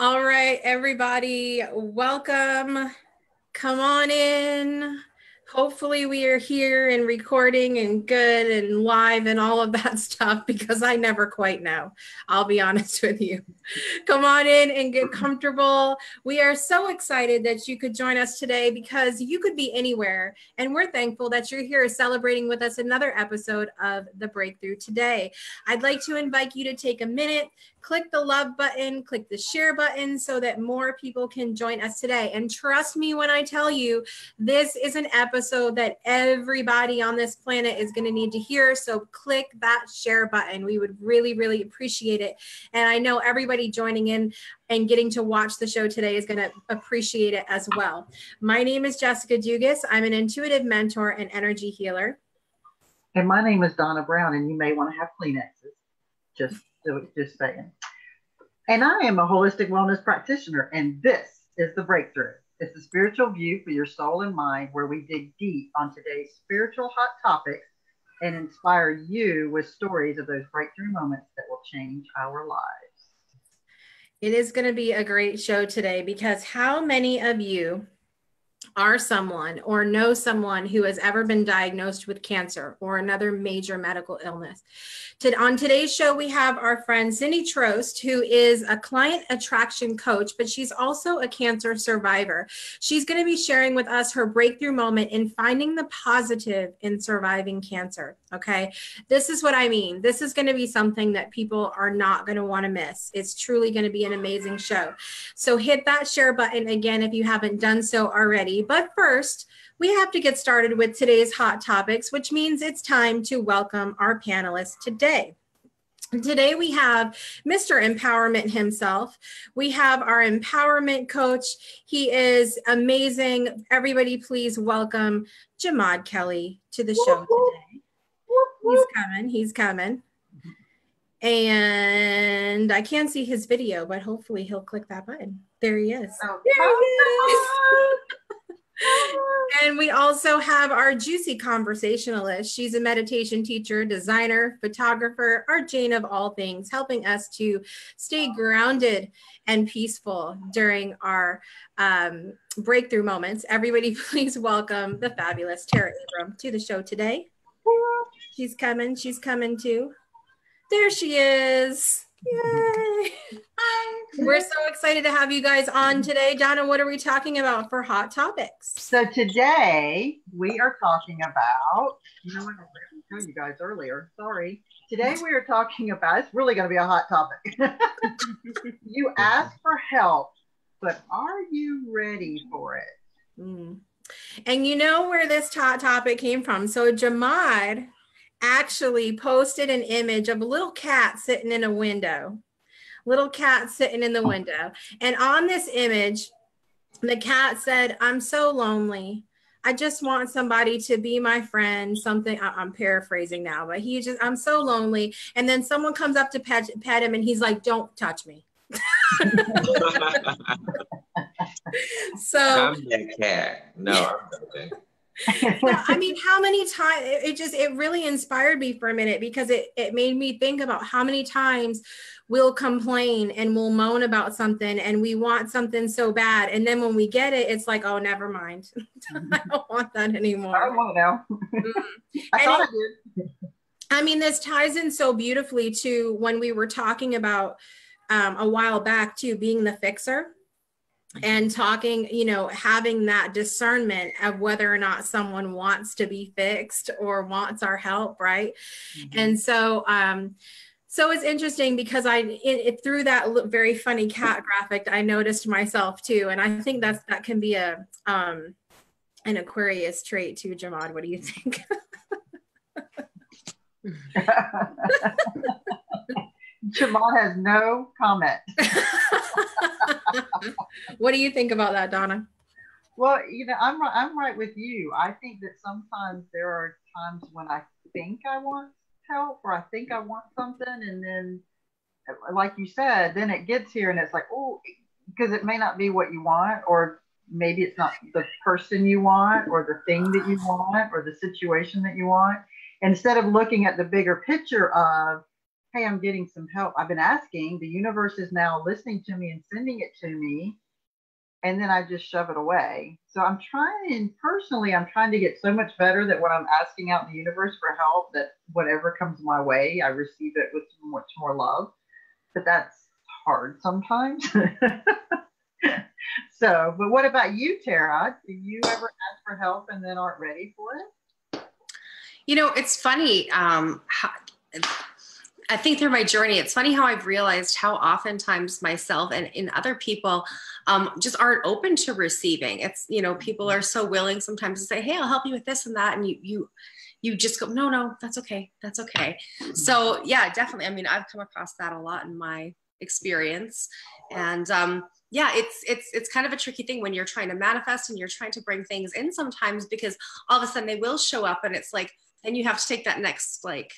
All right, everybody, welcome. Come on in hopefully we are here and recording and good and live and all of that stuff because I never quite know. I'll be honest with you. Come on in and get comfortable. We are so excited that you could join us today because you could be anywhere. And we're thankful that you're here celebrating with us another episode of The Breakthrough today. I'd like to invite you to take a minute, click the love button, click the share button so that more people can join us today. And trust me when I tell you, this is an episode that everybody on this planet is going to need to hear. So click that share button. We would really, really appreciate it. And I know everybody joining in and getting to watch the show today is going to appreciate it as well. My name is Jessica Dugas. I'm an intuitive mentor and energy healer. And my name is Donna Brown, and you may want to have Kleenexes. Just so just saying. And I am a holistic wellness practitioner, and this is the breakthrough. It's a spiritual view for your soul and mind where we dig deep on today's spiritual hot topics and inspire you with stories of those breakthrough moments that will change our lives. It is going to be a great show today because how many of you are someone or know someone who has ever been diagnosed with cancer or another major medical illness. To, on today's show, we have our friend Cindy Trost, who is a client attraction coach, but she's also a cancer survivor. She's going to be sharing with us her breakthrough moment in finding the positive in surviving cancer. Okay. This is what I mean. This is going to be something that people are not going to want to miss. It's truly going to be an amazing show. So hit that share button again if you haven't done so already. But first, we have to get started with today's hot topics, which means it's time to welcome our panelists today. Today we have Mr. Empowerment himself. We have our empowerment coach. He is amazing. Everybody, please welcome Jamad Kelly to the show today. He's coming. He's coming. And I can't see his video, but hopefully he'll click that button. There he is. Oh, there he oh, is. Oh, oh. and we also have our juicy conversationalist. She's a meditation teacher, designer, photographer, our Jane of all things, helping us to stay grounded and peaceful during our um, breakthrough moments. Everybody, please welcome the fabulous Tara Abram to the show today. She's coming. She's coming too. There she is. Yay. Hi. We're so excited to have you guys on today. Donna, what are we talking about for hot topics? So today we are talking about, you know I told you guys earlier, sorry. Today we are talking about, it's really going to be a hot topic. you ask for help, but are you ready for it? Mm. And you know where this hot topic came from. So Jamad actually posted an image of a little cat sitting in a window, little cat sitting in the oh. window. And on this image, the cat said, I'm so lonely. I just want somebody to be my friend. Something I'm paraphrasing now, but he just, I'm so lonely. And then someone comes up to pet, pet him and he's like, Don't touch me. so I'm that cat. No, I'm okay. I mean, how many times it just it really inspired me for a minute because it it made me think about how many times we'll complain and we'll moan about something and we want something so bad. And then when we get it it's like oh never mind. I don't want that anymore. I want now mm. i thought it, I did. I mean this ties in so beautifully to when we were talking about um, a while back to being the fixer and talking, you know, having that discernment of whether or not someone wants to be fixed or wants our help, right? Mm-hmm. And so, um, so it's interesting because I it, it, through that very funny cat graphic, I noticed myself too, and I think that's that can be a um, an Aquarius trait too, Jamad. What do you think? Jamal has no comment. what do you think about that, Donna? Well, you know, I'm I'm right with you. I think that sometimes there are times when I think I want help or I think I want something, and then, like you said, then it gets here and it's like, oh, because it may not be what you want, or maybe it's not the person you want, or the thing that you want, or the situation that you want. Instead of looking at the bigger picture of hey, I'm getting some help. I've been asking, the universe is now listening to me and sending it to me. And then I just shove it away. So I'm trying, personally, I'm trying to get so much better that when I'm asking out in the universe for help, that whatever comes my way, I receive it with much more love. But that's hard sometimes. so, but what about you, Tara? Do you ever ask for help and then aren't ready for it? You know, it's funny. Um, how, I think through my journey, it's funny how I've realized how oftentimes myself and in other people um, just aren't open to receiving. It's you know people are so willing sometimes to say, "Hey, I'll help you with this and that," and you you you just go, "No, no, that's okay, that's okay." So yeah, definitely. I mean, I've come across that a lot in my experience, and um, yeah, it's it's it's kind of a tricky thing when you're trying to manifest and you're trying to bring things in sometimes because all of a sudden they will show up, and it's like then you have to take that next like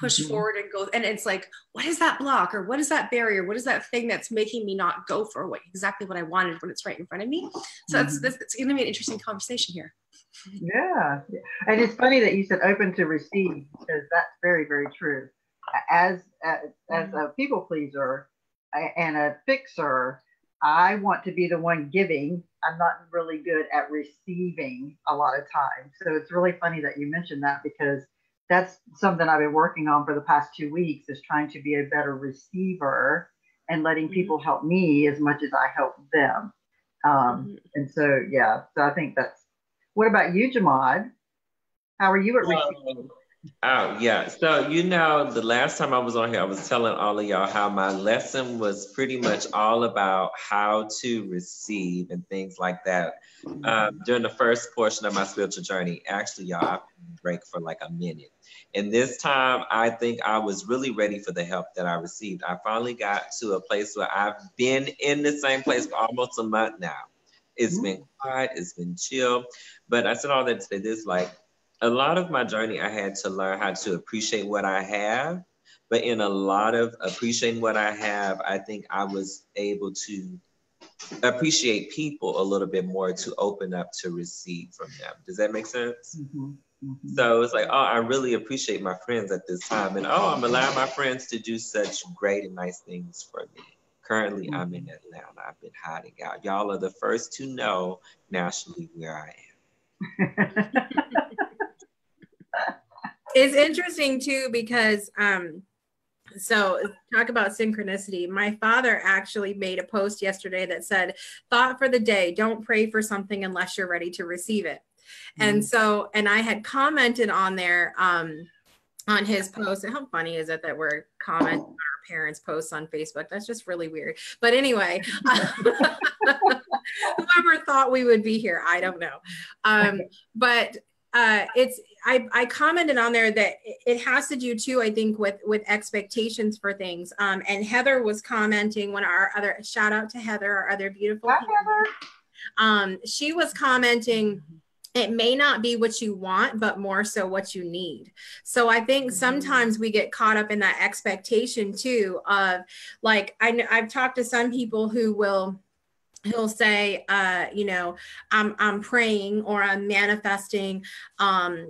push mm-hmm. forward and go and it's like what is that block or what is that barrier? What is that thing that's making me not go for what exactly what i wanted when it's right in front of me? So mm-hmm. it's, it's going to be an interesting conversation here. Yeah and it's funny that you said open to receive because that's very very true. As as, as mm-hmm. a people pleaser and a fixer i want to be the one giving. I'm not really good at receiving a lot of times so it's really funny that you mentioned that because that's something I've been working on for the past two weeks is trying to be a better receiver and letting mm-hmm. people help me as much as I help them. Um, mm-hmm. And so, yeah, so I think that's, what about you, Jamad? How are you at receiving? Oh, yeah. So, you know, the last time I was on here, I was telling all of y'all how my lesson was pretty much all about how to receive and things like that. Um, during the first portion of my spiritual journey, actually, y'all, I break for like a minute. And this time, I think I was really ready for the help that I received. I finally got to a place where I've been in the same place for almost a month now. It's mm-hmm. been quiet, it's been chill. But I said all that to say this like, a lot of my journey, I had to learn how to appreciate what I have. But in a lot of appreciating what I have, I think I was able to appreciate people a little bit more to open up to receive from them. Does that make sense? Mm-hmm. Mm-hmm. So it's like, oh, I really appreciate my friends at this time. And oh, I'm allowing my friends to do such great and nice things for me. Currently, mm-hmm. I'm in Atlanta. I've been hiding out. Y'all are the first to know nationally where I am. it's interesting too because um so talk about synchronicity. My father actually made a post yesterday that said thought for the day don't pray for something unless you're ready to receive it. Mm-hmm. and so and i had commented on there um on his post. And how funny is it that we're commenting on our parents posts on facebook? That's just really weird. But anyway whoever thought we would be here i don't know. Um but uh, it's I, I commented on there that it has to do too i think with with expectations for things um, and heather was commenting when our other shout out to heather our other beautiful Hi, heather. Um, she was commenting it may not be what you want but more so what you need so i think mm-hmm. sometimes we get caught up in that expectation too of like I, i've talked to some people who will he'll say uh you know i'm i'm praying or i'm manifesting um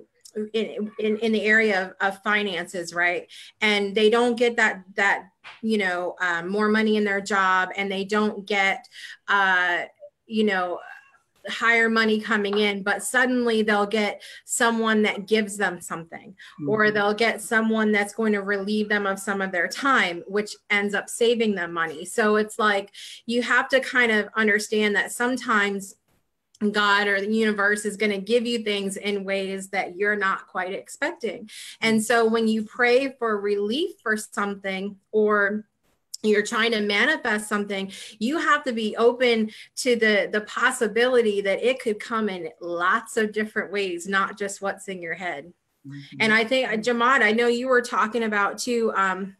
in, in, in the area of, of finances right? And they don't get that that you know um, more money in their job and they don't get uh you know higher money coming in, but suddenly they'll get someone that gives them something, mm-hmm. or they'll get someone that's going to relieve them of some of their time, which ends up saving them money. So it's like you have to kind of understand that sometimes God or the universe is going to give you things in ways that you're not quite expecting. And so when you pray for relief for something or you're trying to manifest something you have to be open to the the possibility that it could come in lots of different ways not just what's in your head. Mm-hmm. and i think jamad i know you were talking about too um,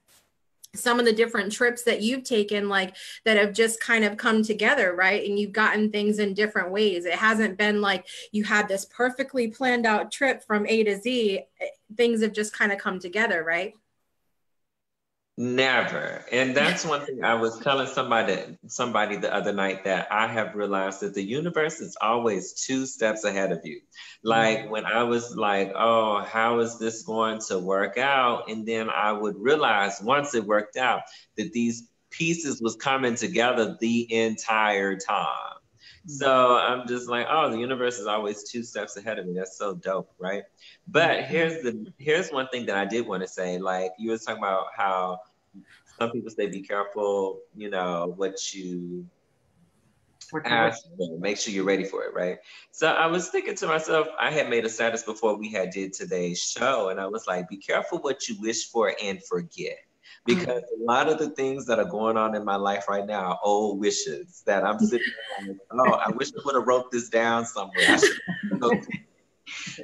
some of the different trips that you've taken like that have just kind of come together right? And you've gotten things in different ways. It hasn't been like you had this perfectly planned out trip from a to z. Things have just kind of come together right Never. And that's one thing I was telling somebody somebody the other night that I have realized that the universe is always two steps ahead of you. Like mm-hmm. when I was like, oh, how is this going to work out? And then I would realize once it worked out that these pieces was coming together the entire time. So mm-hmm. I'm just like, oh, the universe is always two steps ahead of me. That's so dope, right? But mm-hmm. here's the here's one thing that I did want to say. Like you was talking about how some people say be careful, you know, what you ask for, make sure you're ready for it, right? So I was thinking to myself, I had made a status before we had did today's show, and I was like, be careful what you wish for and forget because a lot of the things that are going on in my life right now are old wishes that I'm sitting there oh, I wish I would have wrote this down somewhere.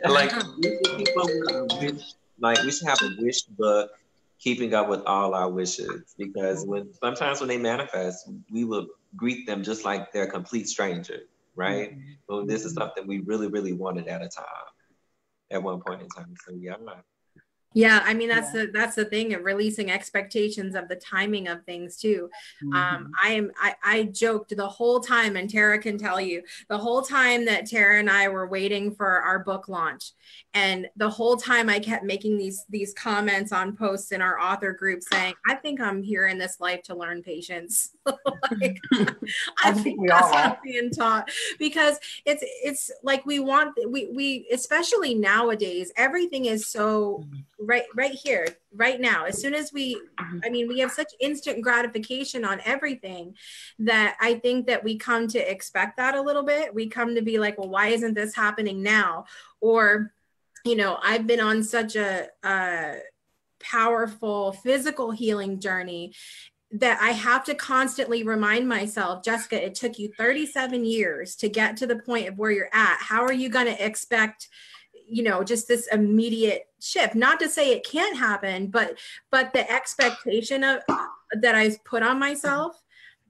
like people like we should have a wish book keeping up with all our wishes because when sometimes when they manifest, we will greet them just like they're a complete strangers, right? Mm-hmm. But this is something we really, really wanted at a time, at one point in time. So yeah, yeah, I mean that's yeah. the that's the thing of releasing expectations of the timing of things too. Um, mm-hmm. Um, I am I, I joked the whole time, and Tara can tell you the whole time that Tara and I were waiting for our book launch, and the whole time I kept making these these comments on posts in our author group saying, "I think I'm here in this life to learn patience." like, I think that's what being taught because it's it's like we want we we especially nowadays everything is so mm-hmm right right here right now as soon as we mm-hmm. i mean we have such instant gratification on everything that i think that we come to expect that a little bit we come to be like well why isn't this happening now or you know i've been on such a, a powerful physical healing journey that I have to constantly remind myself, Jessica, it took you 37 years to get to the point of where you're at. How are you going to expect you know just this immediate shift not to say it can't happen but but the expectation of that i put on myself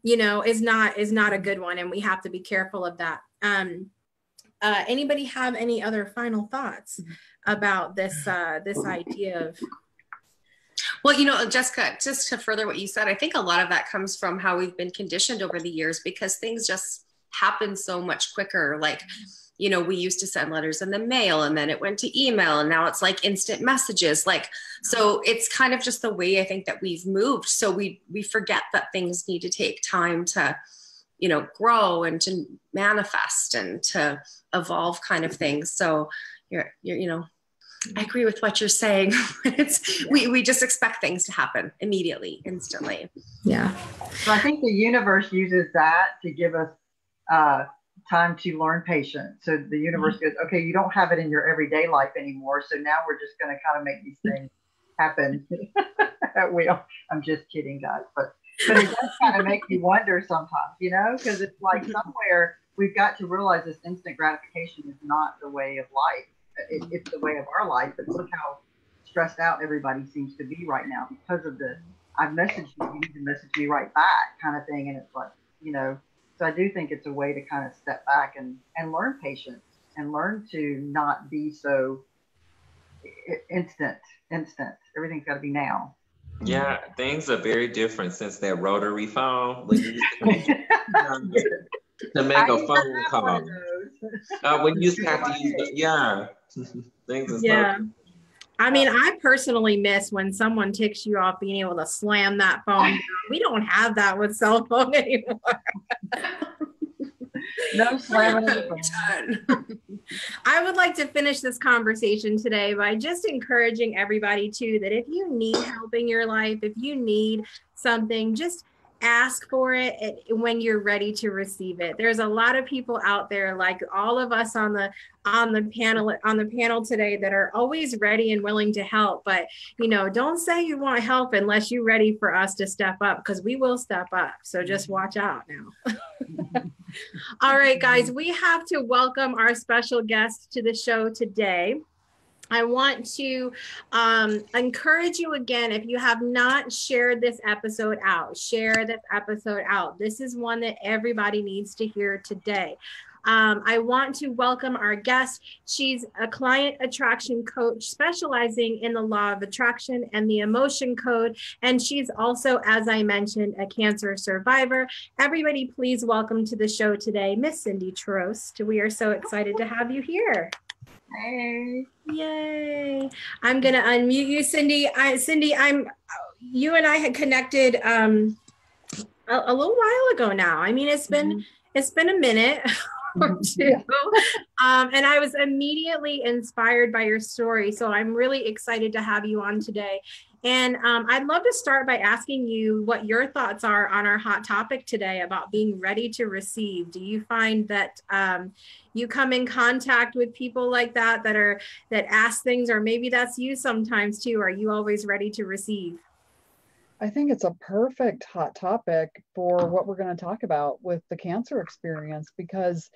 you know is not is not a good one and we have to be careful of that um uh anybody have any other final thoughts about this uh this idea of well, you know, Jessica, just to further what you said, I think a lot of that comes from how we've been conditioned over the years because things just happen so much quicker. Like, you know, we used to send letters in the mail and then it went to email and now it's like instant messages. Like, so it's kind of just the way I think that we've moved. So we we forget that things need to take time to, you know, grow and to manifest and to evolve kind of things. So you're you're, you know, I agree with what you're saying. it's we, we just expect things to happen immediately, instantly. Yeah. So I think the universe uses that to give us uh, time to learn patience. So the universe mm-hmm. goes, okay, you don't have it in your everyday life anymore. So now we're just going to kind of make these things happen at will. I'm just kidding, guys. But, but it does kind of make you wonder sometimes, you know, because it's like somewhere we've got to realize this instant gratification is not the way of life. It, it's the way of our life. But look how stressed out everybody seems to be right now because of the I've messaged you, you need to message me right back kind of thing. And it's like, you know, so I do think it's a way to kind of step back and, and learn patience and learn to not be so instant, instant. Everything's got to be now. Yeah, things are very different since that rotary phone. When you to make a phone call. Uh, when you have to use the, yeah. things are yeah. So I mean, I personally miss when someone ticks you off being able to slam that phone down. We don't have that with cell phone anymore. no slamming. I would like to finish this conversation today by just encouraging everybody too that if you need help in your life, if you need something, just ask for it when you're ready to receive it. There's a lot of people out there like all of us on the on the panel on the panel today that are always ready and willing to help. But you know don't say you want help unless you're ready for us to step up because we will step up. So just watch out now. All right guys we have to welcome our special guest to the show today I want to um, encourage you again if you have not shared this episode out, share this episode out. This is one that everybody needs to hear today. Um, I want to welcome our guest. She's a client attraction coach specializing in the law of attraction and the emotion code. And she's also, as I mentioned, a cancer survivor. Everybody, please welcome to the show today, Miss Cindy Trost. We are so excited to have you here. Hey. Yay. I'm going to unmute you, Cindy. I, Cindy, I'm, you and I had connected um, a, a little while ago now. I mean, it's been, mm-hmm. it's been a minute. or two. Um, and I was immediately inspired by your story. So I'm really excited to have you on today. And um, I'd love to start by asking you what your thoughts are on our hot topic today about being ready to receive. Do you find that um, you come in contact with people like that that are that ask things, or maybe that's you sometimes too? Are you always ready to receive? I think it's a perfect hot topic for what we're going to talk about with the cancer experience because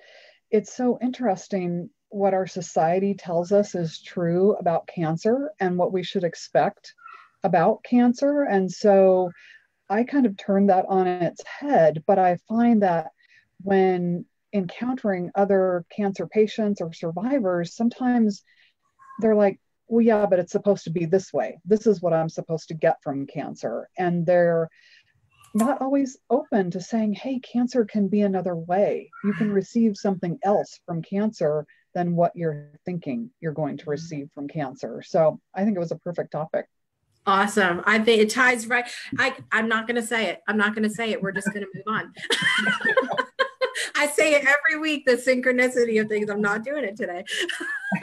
it's so interesting what our society tells us is true about cancer and what we should expect about cancer. And so I kind of turned that on its head, but I find that when encountering other cancer patients or survivors, sometimes they're like, well, yeah, but it's supposed to be this way. This is what I'm supposed to get from cancer. And they're not always open to saying, hey, cancer can be another way. You can receive something else from cancer than what you're thinking you're going to mm-hmm. receive from cancer. So I think it was a perfect topic. Awesome. I think it ties right. I, I'm not going to say it. I'm not going to say it. We're just going to move on. I say it every week, the synchronicity of things. I'm not doing it today.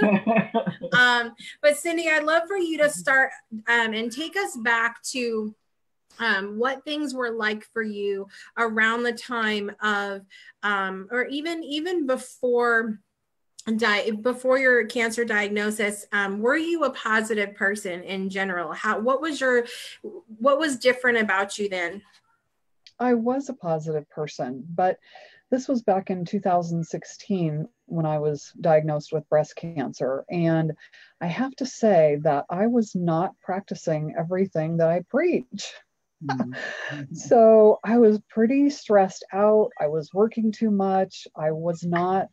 um, but Cindy, I'd love for you to start um, and take us back to um, what things were like for you around the time of, um, or even even before di- before your cancer diagnosis um, were you a positive person in general? How what was your what was different about you then? I was a positive person but this was back in 2016 when i was diagnosed with breast cancer. And i have to say that i was not practicing everything that i preach. Mm-hmm. so i was pretty stressed out. I was working too much. I was not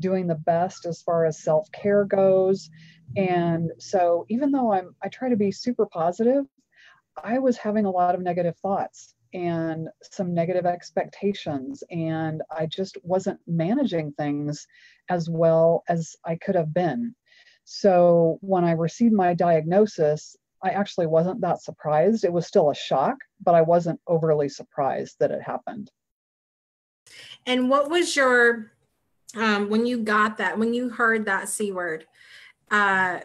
doing the best as far as self-care goes. And so even though i'm i try to be super positive i was having a lot of negative thoughts and some negative expectations. And i just wasn't managing things as well as i could have been. So when i received my diagnosis i actually wasn't that surprised. It was still a shock but i wasn't overly surprised that it happened. And what was your um, when you got that, when you heard that C word, uh,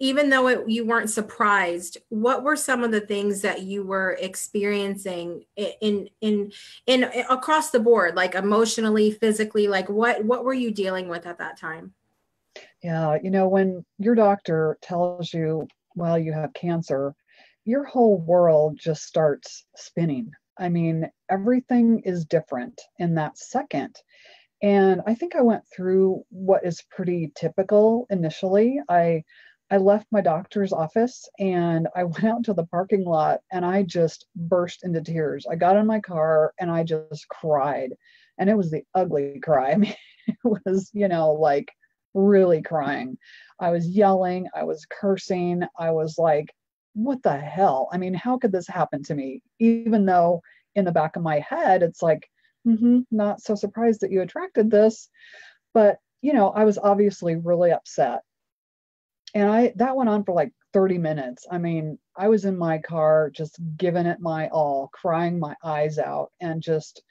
even though it, you weren't surprised, what were some of the things that you were experiencing in, in, in, in across the board, like emotionally, physically, like what, what were you dealing with at that time? Yeah. You know, when your doctor tells you, well, you have cancer, your whole world just starts spinning. I mean, everything is different in that second. And I think I went through what is pretty typical initially. I I left my doctor's office and I went out to the parking lot and I just burst into tears. I got in my car and I just cried. And it was the ugly cry. I mean, it was, you know, like really crying. I was yelling, I was cursing, I was like, what the hell? I mean, how could this happen to me? Even though in the back of my head, it's like, mm-hmm, not so surprised that you attracted this. But, you know, I was obviously really upset. And I that went on for like 30 minutes. I mean, I was in my car just giving it my all, crying my eyes out and just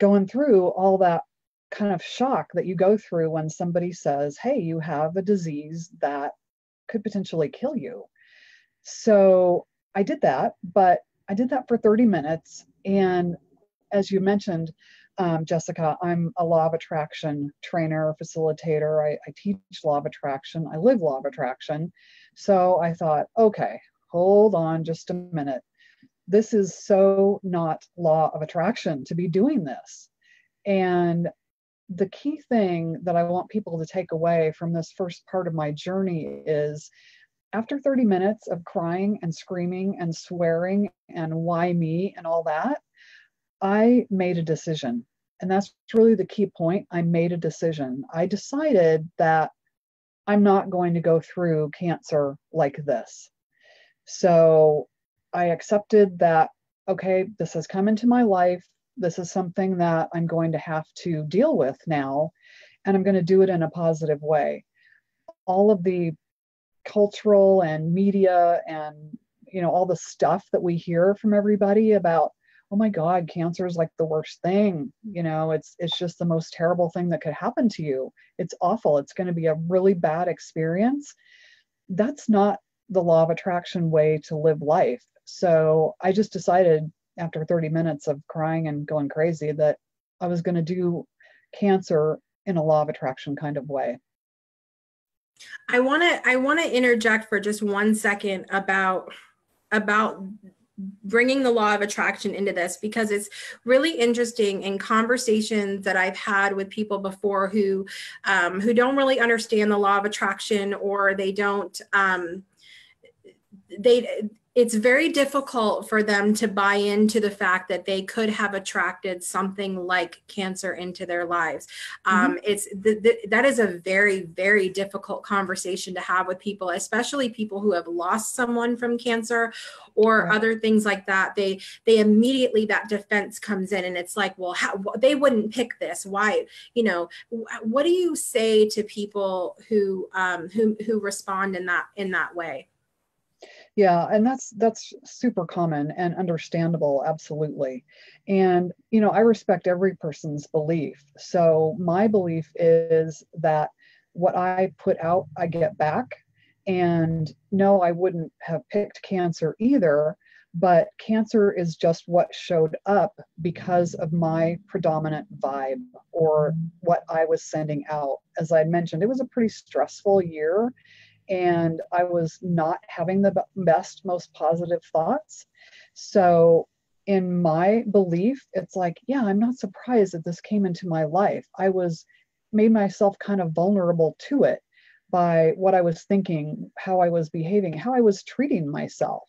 going through all that kind of shock that you go through when somebody says, "Hey, you have a disease that could potentially kill you." So, I did that, but I did that for 30 minutes and as you mentioned, um, Jessica, I'm a law of attraction trainer, facilitator. I, I teach law of attraction. I live law of attraction. So I thought, okay, hold on just a minute. This is so not law of attraction to be doing this. And the key thing that I want people to take away from this first part of my journey is after 30 minutes of crying and screaming and swearing and why me and all that, I made a decision. And that's really the key point. I made a decision. I decided that I'm not going to go through cancer like this. So I accepted that, okay, this has come into my life. This is something that I'm going to have to deal with now, and I'm going to do it in a positive way. All of the cultural and media and you know all the stuff that we hear from everybody about oh my god cancer is like the worst thing you know it's it's just the most terrible thing that could happen to you. It's awful. It's going to be a really bad experience. That's not the law of attraction way to live life. So i just decided after 30 minutes of crying and going crazy that i was going to do cancer in a law of attraction kind of way. I want to I want to interject for just one second about about bringing the law of attraction into this because it's really interesting in conversations that I've had with people before who um, who don't really understand the law of attraction or they don't um, they it's very difficult for them to buy into the fact that they could have attracted something like cancer into their lives. Mm-hmm. Um, it's the, the, that is a very very difficult conversation to have with people, especially people who have lost someone from cancer or right. other things like that. They they immediately that defense comes in, and it's like, well, how, they wouldn't pick this. Why? You know, what do you say to people who um, who who respond in that in that way? Yeah and that's that's super common and understandable absolutely. And you know i respect every person's belief. So my belief is that what i put out i get back. And no i wouldn't have picked cancer either but cancer is just what showed up because of my predominant vibe or what I was sending out. As I mentioned, it was a pretty stressful year and I was not having the best, most positive thoughts. So, in my belief, it's like, yeah, I'm not surprised that this came into my life. I was made myself kind of vulnerable to it by what I was thinking, how I was behaving, how I was treating myself.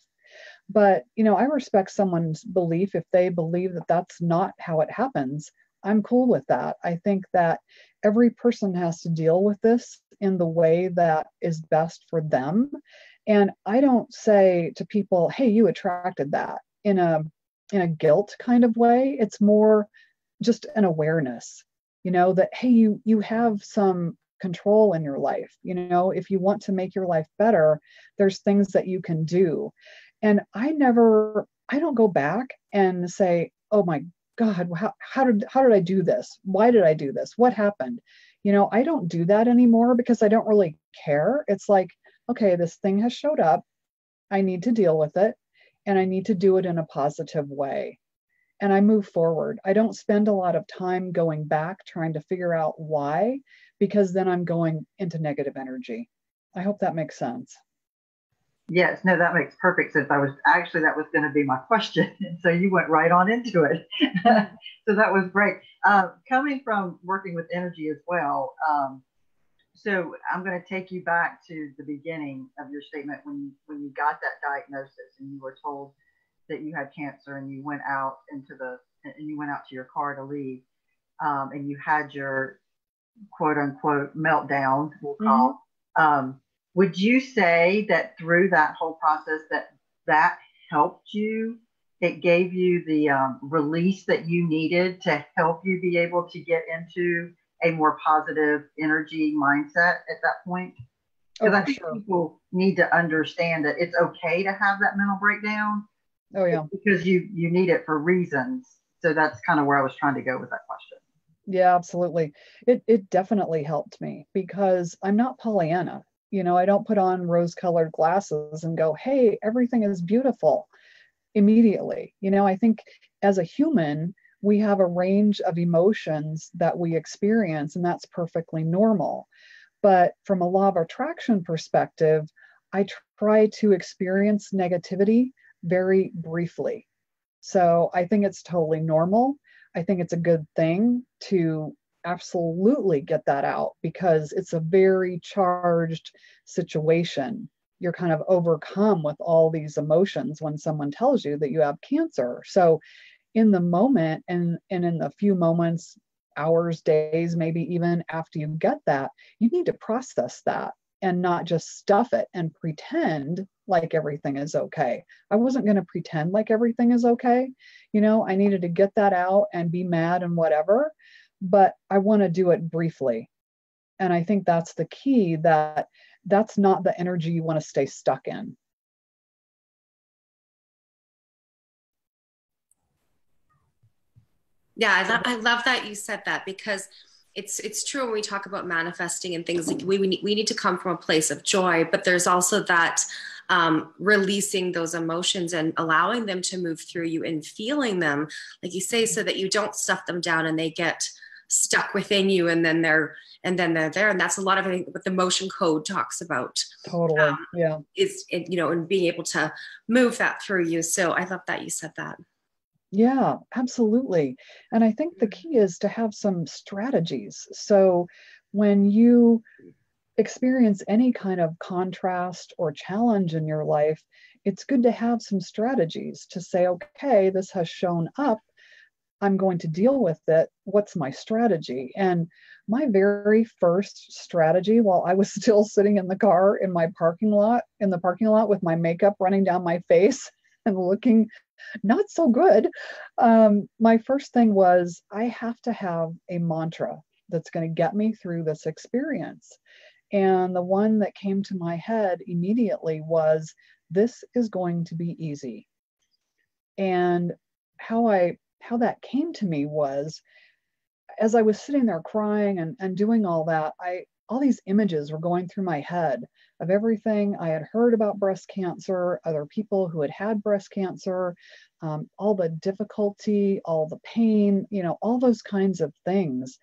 But, you know, I respect someone's belief if they believe that that's not how it happens. I'm cool with that. I think that every person has to deal with this in the way that is best for them. And I don't say to people, hey, you attracted that in a in a guilt kind of way. It's more just an awareness, you know, that hey, you you have some control in your life. You know, if you want to make your life better, there's things that you can do. And I never I don't go back and say, oh my God, how, how did how did I do this? Why did I do this? What happened? You know, I don't do that anymore because I don't really care. It's like, okay, this thing has showed up. I need to deal with it and I need to do it in a positive way. And I move forward. I don't spend a lot of time going back trying to figure out why, because then I'm going into negative energy. I hope that makes sense. Yes, no, that makes perfect sense. I was actually that was going to be my question, and so you went right on into it. so that was great. Uh, coming from working with energy as well, um, so I'm going to take you back to the beginning of your statement when you when you got that diagnosis and you were told that you had cancer and you went out into the and you went out to your car to leave, um, and you had your quote unquote meltdown, we'll call. Mm-hmm. Um, would you say that through that whole process that that helped you? It gave you the um, release that you needed to help you be able to get into a more positive energy mindset at that point? Because oh, i think sure. people need to understand that it's okay to have that mental breakdown. Oh yeah. Because you you need it for reasons. So that's kind of where i was trying to go with that question. Yeah absolutely. It it definitely helped me because i'm not pollyanna you know, I don't put on rose colored glasses and go, hey, everything is beautiful immediately. You know, I think as a human, we have a range of emotions that we experience, and that's perfectly normal. But from a law of attraction perspective, I try to experience negativity very briefly. So I think it's totally normal. I think it's a good thing to absolutely get that out because it's a very charged situation. You're kind of overcome with all these emotions when someone tells you that you have cancer. So in the moment and and in the few moments hours days maybe even after you get that you need to process that and not just stuff it and pretend like everything is okay. I wasn't going to pretend like everything is okay. You know, I needed to get that out and be mad and whatever, but I want to do it briefly. And I think that's the key that that's not the energy you want to stay stuck in. Yeah, I, lo- I love that you said that because it's it's true when we talk about manifesting and things like we we need, we need to come from a place of joy but there's also that um, releasing those emotions and allowing them to move through you and feeling them like you say so that you don't stuff them down and they get stuck within you and then they're and then they're there and that's a lot of what the emotion code talks about totally um, yeah is you know and being able to move that through you so i love that you said that yeah, absolutely. And I think the key is to have some strategies. So when you experience any kind of contrast or challenge in your life, it's good to have some strategies to say, okay, this has shown up. I'm going to deal with it. What's my strategy? And my very first strategy while I was still sitting in the car in my parking lot, in the parking lot with my makeup running down my face and looking not so good. Um, my first thing was I have to have a mantra that's going to get me through this experience. And the one that came to my head immediately was this is going to be easy. And how I how that came to me was as I was sitting there crying and, and doing all that, I all these images were going through my head of everything I had heard about breast cancer, other people who had had breast cancer, um, all the difficulty, all the pain, you know, all those kinds of things.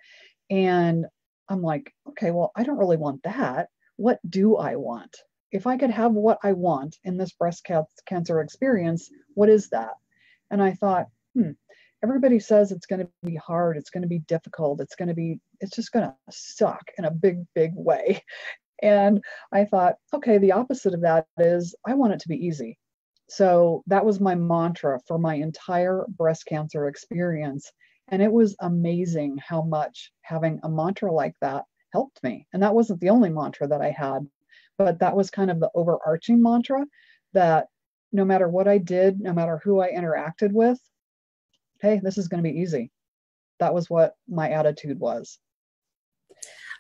And I'm like, okay, well, I don't really want that. What do I want? If I could have what I want in this breast cancer experience, what is that? And I thought, hmm, everybody says it's going to be hard, it's going to be difficult, it's going to be, it's just going to suck in a big, big way. And I thought, okay, the opposite of that is I want it to be easy. So that was my mantra for my entire breast cancer experience. And it was amazing how much having a mantra like that helped me. And that wasn't the only mantra that I had, but that was kind of the overarching mantra that no matter what I did, no matter who I interacted with, hey, this is going to be easy. That was what my attitude was.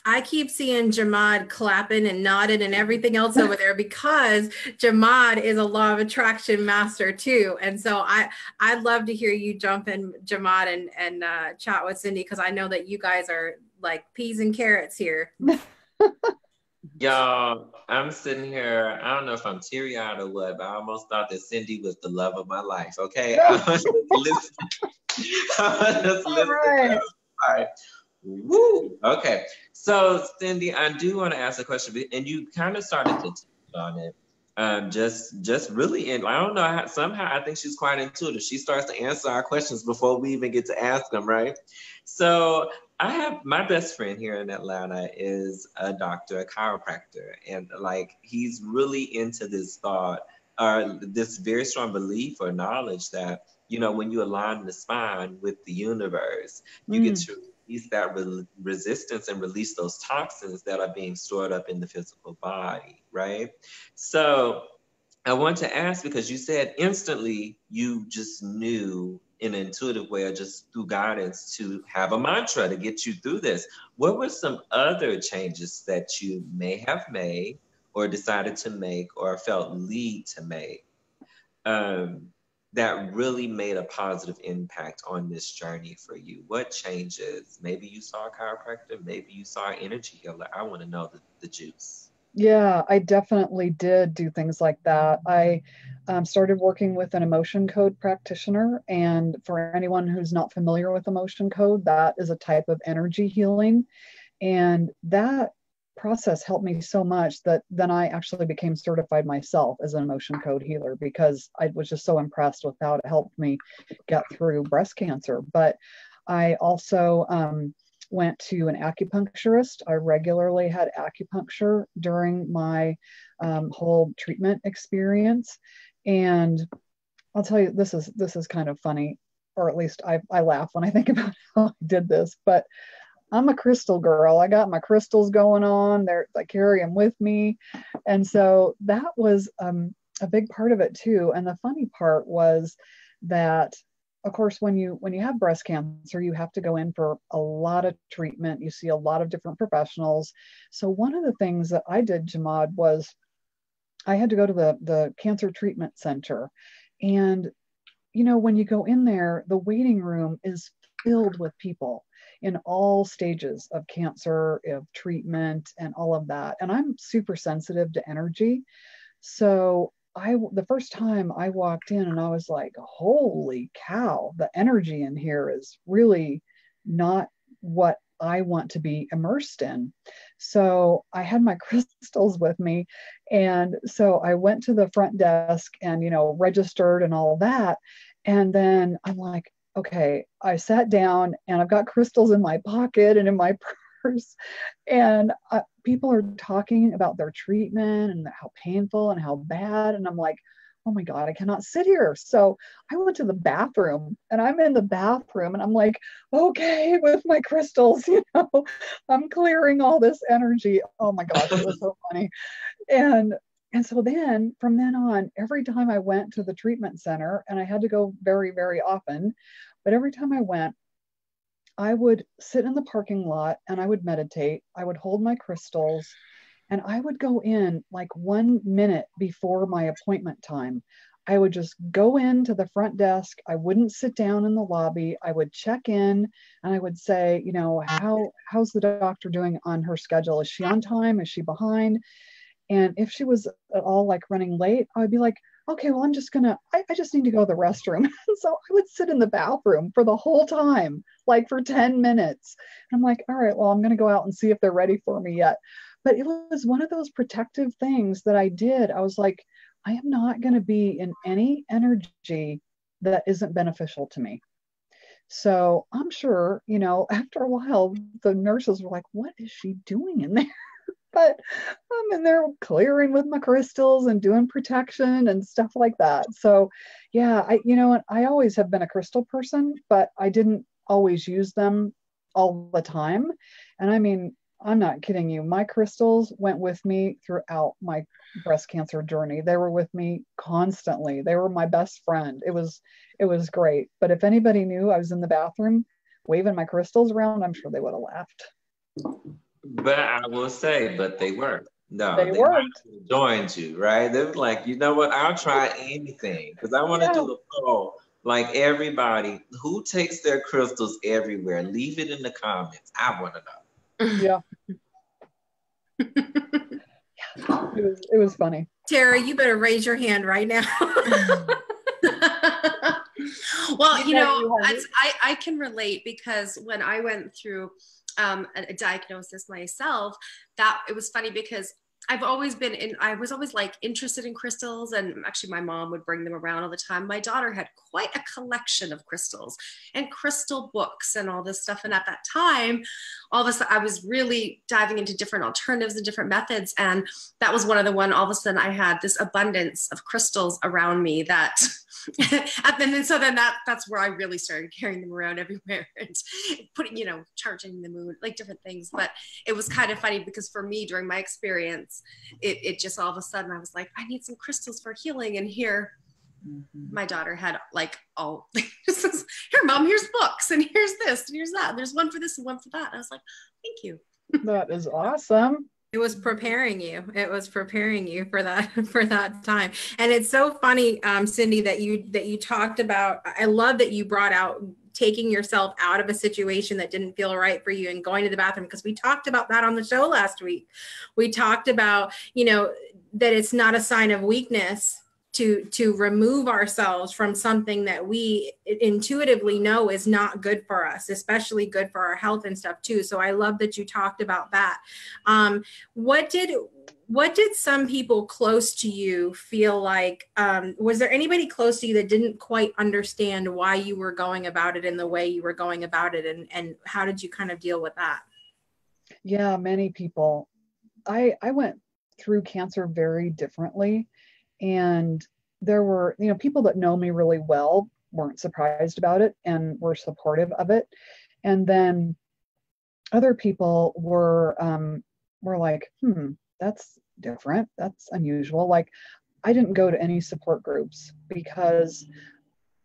I keep seeing Jamad clapping and nodding and everything else over there because Jamad is a law of attraction master too. And so I I'd love to hear you jump in, Jamad, and and uh, chat with Cindy because I know that you guys are like peas and carrots here. Y'all, I'm sitting here. I don't know if I'm teary eyed or what, but I almost thought that Cindy was the love of my life. Okay. All right. All right. Woo. Okay. So, Cindy, I do want to ask a question, and you kind of started to touch on it. Um, just, just really, and I don't know how. Somehow, I think she's quite intuitive. She starts to answer our questions before we even get to ask them, right? So, I have my best friend here in Atlanta is a doctor, a chiropractor, and like he's really into this thought or this very strong belief or knowledge that you know when you align the spine with the universe, you mm. get to release that re- resistance and release those toxins that are being stored up in the physical body, right? So I want to ask because you said instantly you just knew in an intuitive way or just through guidance to have a mantra to get you through this. What were some other changes that you may have made or decided to make or felt lead to make um, that really made a positive impact on this journey for you? What changes? Maybe you saw a chiropractor, maybe you saw an energy healer. I want to know the, the juice. Yeah, I definitely did do things like that. I um, started working with an emotion code practitioner. And for anyone who's not familiar with emotion code, that is a type of energy healing. And that process helped me so much that then I actually became certified myself as an emotion code healer because I was just so impressed with how it helped me get through breast cancer. But I also um, went to an acupuncturist. I regularly had acupuncture during my um, whole treatment experience. And I'll tell you, this is this is kind of funny. or at least I, I laugh when I think about how I did this, but I'm a crystal girl. I got my crystals going on. They're, I carry them with me, and so that was um, a big part of it too. And the funny part was that, of course, when you when you have breast cancer, you have to go in for a lot of treatment. You see a lot of different professionals. So one of the things that I did, Jamad, was I had to go to the the cancer treatment center, and you know when you go in there, the waiting room is filled with people in all stages of cancer, of treatment, and all of that. And I'm super sensitive to energy. So I the first time I walked in and I was like, holy cow, the energy in here is really not what I want to be immersed in. So I had my crystals with me. And so I went to the front desk and, you know, registered and all that. And then I'm like, okay, I sat down and I've got crystals in my pocket and in my purse. And uh, people are talking about their treatment and how painful and how bad. And I'm like, oh my God, I cannot sit here. So I went to the bathroom and I'm in the bathroom and I'm like, okay, with my crystals, you know, I'm clearing all this energy. Oh my gosh, it was so funny. And and so then from then on, every time I went to the treatment center, and I had to go very, very often, but every time I went, I would sit in the parking lot and I would meditate. I would hold my crystals and I would go in like one minute before my appointment time. I would just go into the front desk. I wouldn't sit down in the lobby. I would check in and I would say, you know, how how's the doctor doing on her schedule? Is she on time? Is she behind? And if she was at all like running late, I would be like, okay, well, I'm just gonna, I, I just need to go to the restroom. so I would sit in the bathroom for the whole time, like for 10 minutes. And I'm like, all right, well, I'm gonna go out and see if they're ready for me yet. But it was one of those protective things that I did. I was like, I am not gonna be in any energy that isn't beneficial to me. So I'm sure, you know, after a while, the nurses were like, what is she doing in there? But I'm in there clearing with my crystals and doing protection and stuff like that. So, yeah, I, you know, I always have been a crystal person, but I didn't always use them all the time. And I mean, I'm not kidding you. My crystals went with me throughout my breast cancer journey. They were with me constantly. They were my best friend. It was it was great. But if anybody knew I was in the bathroom waving my crystals around, I'm sure they would have laughed. But I will say, but they weren't. No, they, they weren't. Joined you, right? They were like, you know what? I'll try anything because I want to yeah. do a poll. Like everybody who takes their crystals everywhere, leave it in the comments. I want to know. Yeah. it was it was funny. Tara, you better raise your hand right now. well, you know, I, I can relate because when I went through um, a, a diagnosis myself, that it was funny because I've always been in, I was always like interested in crystals, and actually, my mom would bring them around all the time. My daughter had quite a collection of crystals and crystal books and all this stuff. And at that time, all of a sudden, I was really diving into different alternatives and different methods. And that was one of the one, all of a sudden, I had this abundance of crystals around me that and then so then that that's where I really started carrying them around everywhere and putting, you know, charging the moon, like different things. But it was kind of funny because for me during my experience, it, it just all of a sudden I was like, I need some crystals for healing. And here mm-hmm. my daughter had like all here, mom, here's books and here's this and here's that. And there's one for this and one for that. And I was like, thank you. that is awesome it was preparing you. It was preparing you for that for that time. And it's so funny um, cindy that you that you talked about i love that you brought out taking yourself out of a situation that didn't feel right for you and going to the bathroom because we talked about that on the show last week. We talked about you know that it's not a sign of weakness to to remove ourselves from something that we intuitively know is not good for us especially good for our health and stuff too. So i love that you talked about that. Um, what did what did some people close to you feel like um, was there anybody close to you that didn't quite understand why you were going about it in the way you were going about it? And and how did you kind of deal with that? Yeah many people. I i went through cancer very differently and there were you know people that know me really well weren't surprised about it and were supportive of it. And then other people were um, were like, hmm, that's different. That's unusual. Like I didn't go to any support groups because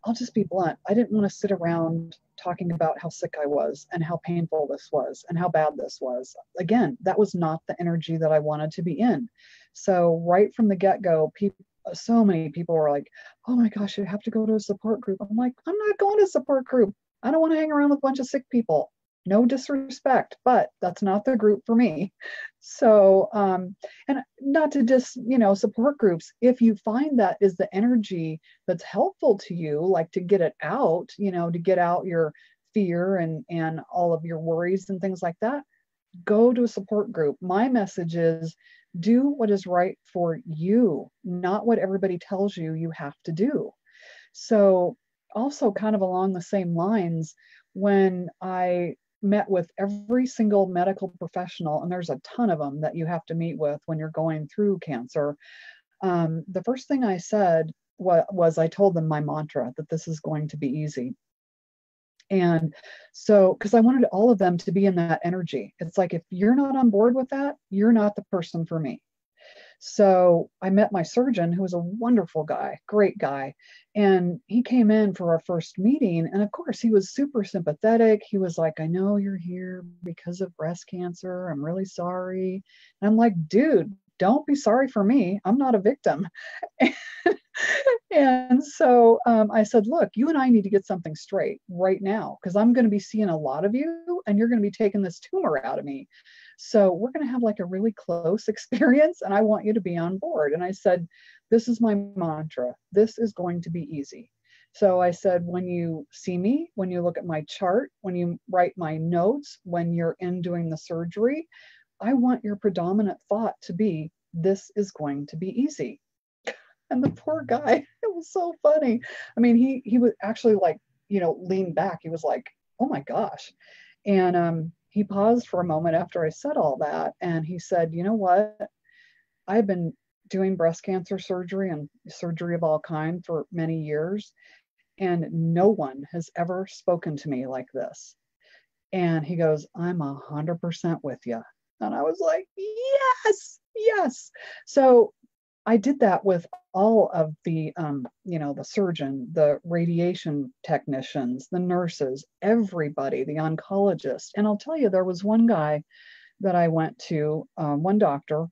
I'll just be blunt. I didn't want to sit around talking about how sick I was and how painful this was and how bad this was. Again, that was not the energy that I wanted to be in. So right from the get-go, people so many people were like, "Oh my gosh, you have to go to a support group." I'm like, "I'm not going to a support group. I don't want to hang around with a bunch of sick people." no disrespect, but that's not the group for me. So, um, and not to just, you know, support groups, if you find that is the energy that's helpful to you, like to get it out, you know, to get out your fear and, and all of your worries and things like that, go to a support group. My message is do what is right for you, not what everybody tells you you have to do. So, also kind of along the same lines, when I met with every single medical professional, and there's a ton of them that you have to meet with when you're going through cancer. Um, the first thing I said was, was I told them my mantra that this is going to be easy. And so, because I wanted all of them to be in that energy, it's like if you're not on board with that, you're not the person for me. So I met my surgeon, who was a wonderful guy, great guy. And he came in for our first meeting. And of course, he was super sympathetic. He was like, I know you're here because of breast cancer. I'm really sorry. And I'm like, dude, don't be sorry for me. I'm not a victim. and so um, I said, look, you and I need to get something straight right now because I'm going to be seeing a lot of you and you're going to be taking this tumor out of me. So we're going to have like a really close experience and I want you to be on board. And I said, This is my mantra. This is going to be easy. So I said, when you see me, when you look at my chart, when you write my notes, when you're in doing the surgery, I want your predominant thought to be, this is going to be easy. And the poor guy, it was so funny. I mean, he he was actually like, you know, leaned back. He was like, oh my gosh. And um, he paused for a moment after I said all that and he said, You know what? I've been doing breast cancer surgery and surgery of all kind for many years, and no one has ever spoken to me like this. And he goes, I'm a hundred percent with you. And I was like, yes, yes. So I did that with all of the, um, you know, the surgeon, the radiation technicians, the nurses, everybody, the oncologist. And I'll tell you, there was one guy that I went to, um, one doctor,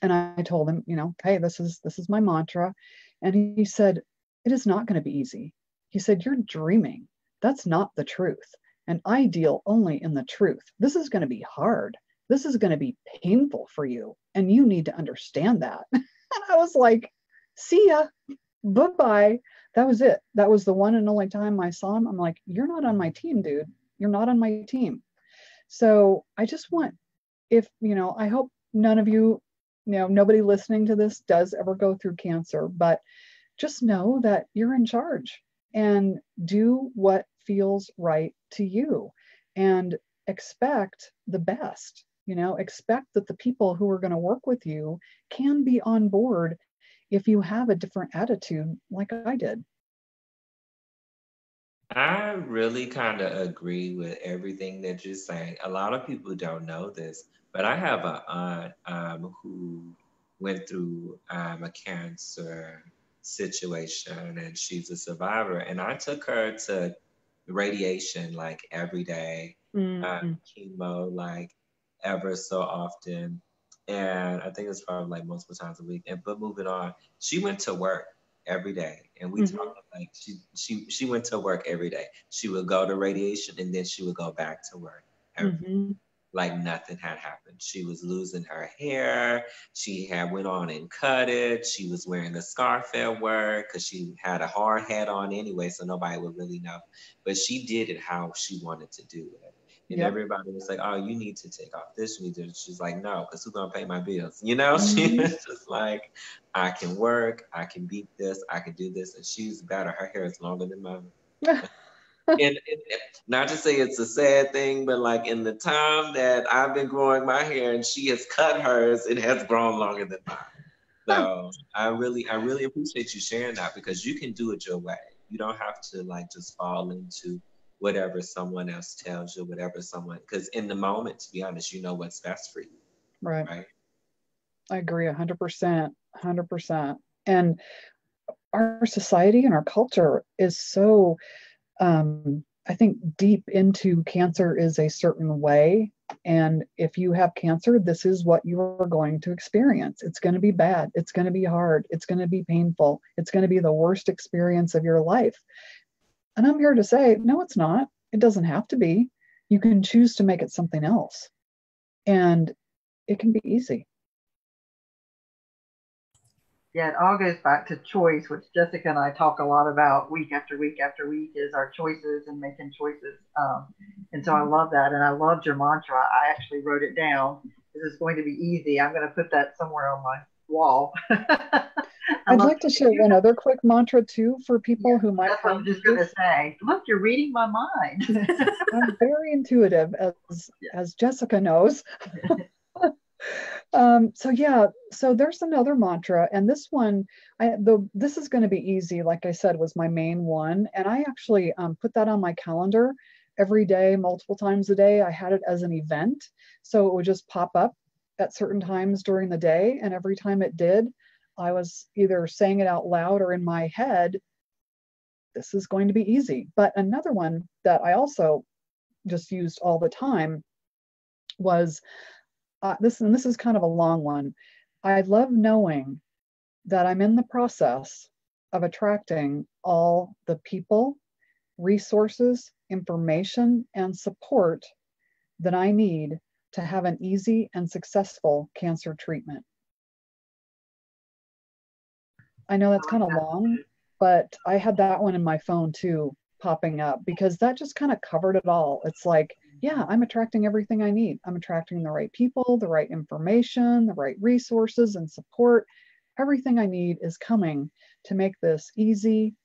and I told him, you know, hey, this is this is my mantra, and he said, it is not going to be easy. He said, you're dreaming. That's not the truth. And I deal only in the truth. This is going to be hard. This is going to be painful for you, and you need to understand that. And I was like, see ya, bye bye. That was it. That was the one and only time I saw him. I'm like, you're not on my team, dude. You're not on my team. So I just want, if, you know, I hope none of you, you know, nobody listening to this does ever go through cancer, but just know that you're in charge and do what feels right to you and expect the best you know expect that the people who are going to work with you can be on board if you have a different attitude like i did i really kind of agree with everything that you're saying a lot of people don't know this but i have an aunt um, who went through um, a cancer situation and she's a survivor and i took her to radiation like every day, mm-hmm. um, chemo like ever so often. And I think it's probably like multiple times a week. And but moving on, she went to work every day. And we mm-hmm. talked like she she she went to work every day. She would go to radiation and then she would go back to work. Mm-hmm. Like nothing had happened. She was losing her hair. She had went on and cut it. She was wearing a scarf at work because she had a hard hat on anyway, so nobody would really know. But she did it how she wanted to do it. And yep. everybody was like, "Oh, you need to take off this." You need She's like, "No, because who's gonna pay my bills?" You know, mm-hmm. she was just like, "I can work. I can beat this. I can do this." And she's better. Her hair is longer than mine. and, and, not to say it's a sad thing, but like in the time that I've been growing my hair and she has cut hers, it has grown longer than mine. So I really, I really appreciate you sharing that because you can do it your way You don't have to like just fall into whatever someone else tells you, whatever someone, because in the moment, to be honest, you know what's best for you. Right. Right. I agree 100%. 100%. And our society and our culture is so, um, I think, deep into cancer is a certain way. And if you have cancer, this is what you are going to experience. It's going to be bad. It's going to be hard. It's going to be painful. It's going to be the worst experience of your life. And I'm here to say, no, it's not. It doesn't have to be. You can choose to make it something else. And it can be easy. Yeah, it all goes back to choice, which Jessica and I talk a lot about week after week after week is our choices and making choices. Um, and so I love that. And I loved your mantra. I actually wrote it down. This is going to be easy. I'm going to put that somewhere on my wall. I'd like to share one other quick mantra too for people yeah, who might. That's what I'm just going to say. Look, you're reading my mind. I'm very intuitive, as as Jessica knows. um, so yeah, so there's another mantra, and this one, I the this is going to be easy. Like I said, was my main one, and I actually um, put that on my calendar every day, multiple times a day. I had it as an event, so it would just pop up at certain times during the day, and every time it did, I was either saying it out loud or in my head. This is going to be easy. But another one that I also just used all the time was uh, this, and this is kind of a long one. I love knowing that I'm in the process of attracting all the people, resources, information, and support that I need to have an easy and successful cancer treatment. I know that's kind of long, but I had that one in my phone too popping up because that just kind of covered it all. It's like yeah, I'm attracting everything I need. I'm attracting the right people, the right information, the right resources and support. Everything I need is coming to make this easy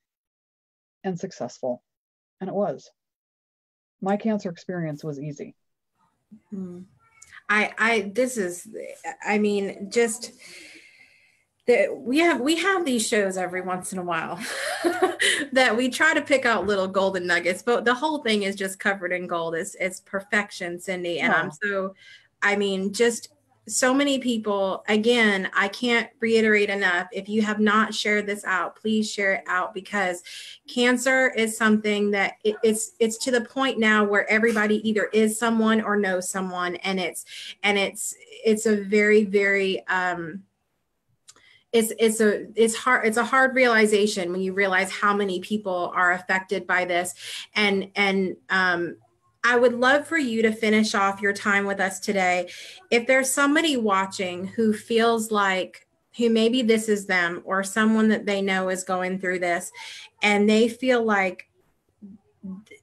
and successful. And it was. My cancer experience was easy. Mm-hmm. I, I, this is, I mean, just that we have we have these shows every once in a while that we try to pick out little golden nuggets but the whole thing is just covered in gold. It's it's perfection cindy. And i'm so i mean just so many people again i can't reiterate enough if you have not shared this out please share it out because cancer is something that it, it's it's to the point now where everybody either is someone or knows someone. And it's and it's it's a very very um it's it's a it's hard it's a hard realization when you realize how many people are affected by this and and um I would love for you to finish off your time with us today. If there's somebody watching who feels like who maybe this is them or someone that they know is going through this and they feel like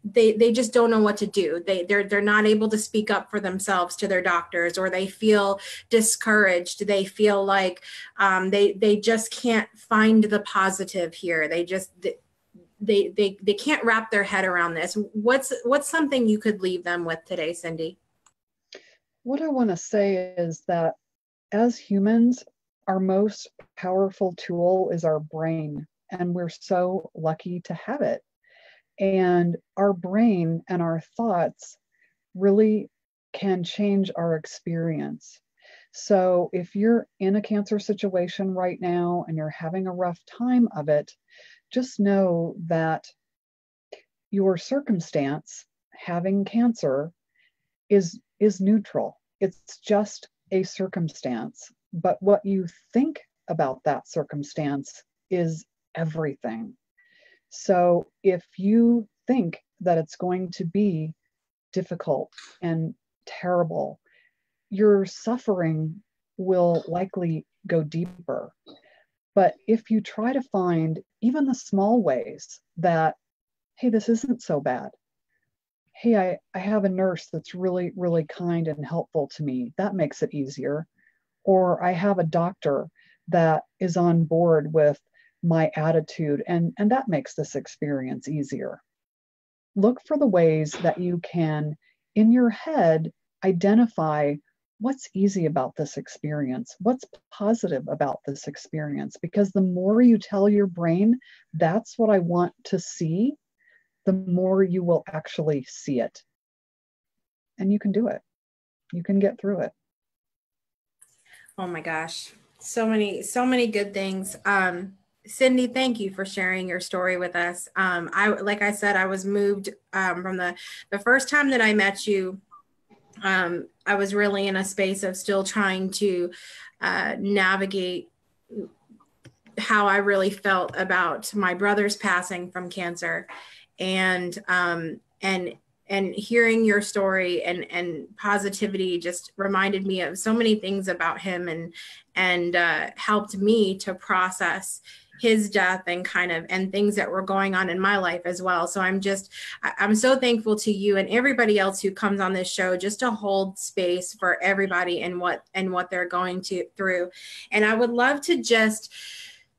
they they just don't know what to do. They they're they're not able to speak up for themselves to their doctors or they feel discouraged. They feel like um, they they just can't find the positive here. They just they they they can't wrap their head around this. What's what's something you could leave them with today cindy? What i want to say is that as humans our most powerful tool is our brain and we're so lucky to have it and our brain and our thoughts really can change our experience. So, if you're in a cancer situation right now and you're having a rough time of it, just know that your circumstance, having cancer, is, is neutral. It's just a circumstance. But what you think about that circumstance is everything. So if you think that it's going to be difficult and terrible, your suffering will likely go deeper. But if you try to find even the small ways that, hey, this isn't so bad. Hey, I, I have a nurse that's really, really kind and helpful to me. That makes it easier. Or I have a doctor that is on board with my attitude and and that makes this experience easier look for the ways that you can in your head identify what's easy about this experience? What's positive about this experience? Because the more you tell your brain, that's what I want to see, the more you will actually see it. And you can do it. You can get through it. Oh my gosh. So many, so many good things. Um, Cindy, thank you for sharing your story with us. Um, I, like I said, I was moved um, from the the first time that I met you um, I was really in a space of still trying to uh, navigate how I really felt about my brother's passing from cancer, and um, and and hearing your story and and positivity just reminded me of so many things about him and and uh, helped me to process his death and kind of and things that were going on in my life as well. So i'm just i'm so thankful to you and everybody else who comes on this show just to hold space for everybody and what and what they're going to through. And i would love to just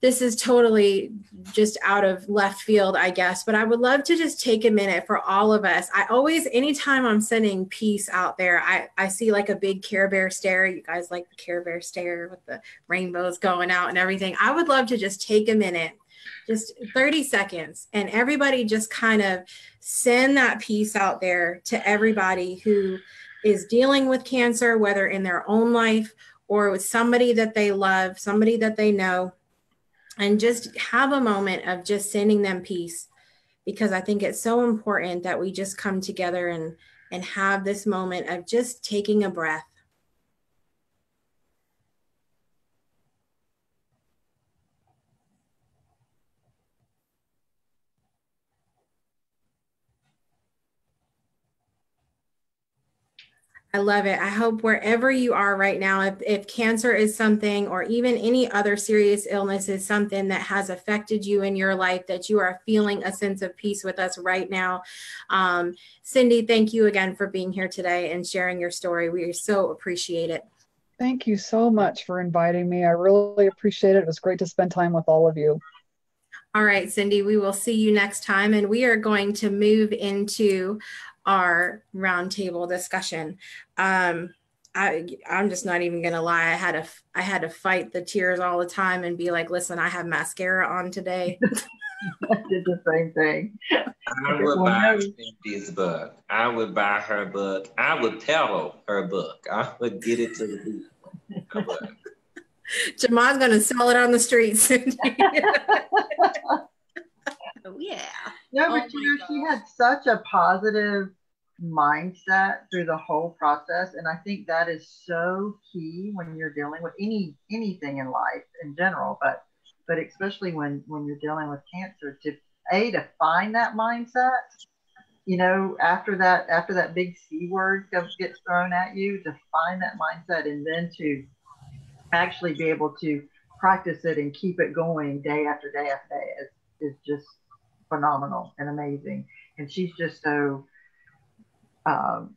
this is totally just out of left field, I guess, but I would love to just take a minute for all of us. I always, anytime I'm sending peace out there, I, I see like a big Care Bear stare. You guys like the Care Bear stare with the rainbows going out and everything. I would love to just take a minute, just 30 seconds, and everybody just kind of send that peace out there to everybody who is dealing with cancer, whether in their own life or with somebody that they love, somebody that they know and just have a moment of just sending them peace because I think it's so important that we just come together and and have this moment of just taking a breath I love it. I hope wherever you are right now, if, if cancer is something or even any other serious illness is something that has affected you in your life, that you are feeling a sense of peace with us right now. Um, Cindy, thank you again for being here today and sharing your story. We so appreciate it. Thank you so much for inviting me. I really appreciate it. It was great to spend time with all of you. All right, Cindy, we will see you next time. And we are going to move into our roundtable discussion. Um, I, I'm just not even gonna lie. I had to I had to fight the tears all the time and be like, listen, I have mascara on today. I did the same thing. I would buy Cindy's book. I would buy her book. I would peddle her book. I would get it to the people. Jamal's gonna sell it on the streets. oh yeah. No, oh but oh you know, she had such a positive mindset through the whole process and i think that is so key when you're dealing with any anything in life in general but but especially when when you're dealing with cancer to a to find that mindset you know after that after that big c word gets thrown at you to find that mindset and then to actually be able to practice it and keep it going day after day after day is, is just phenomenal and amazing. And she's just so um,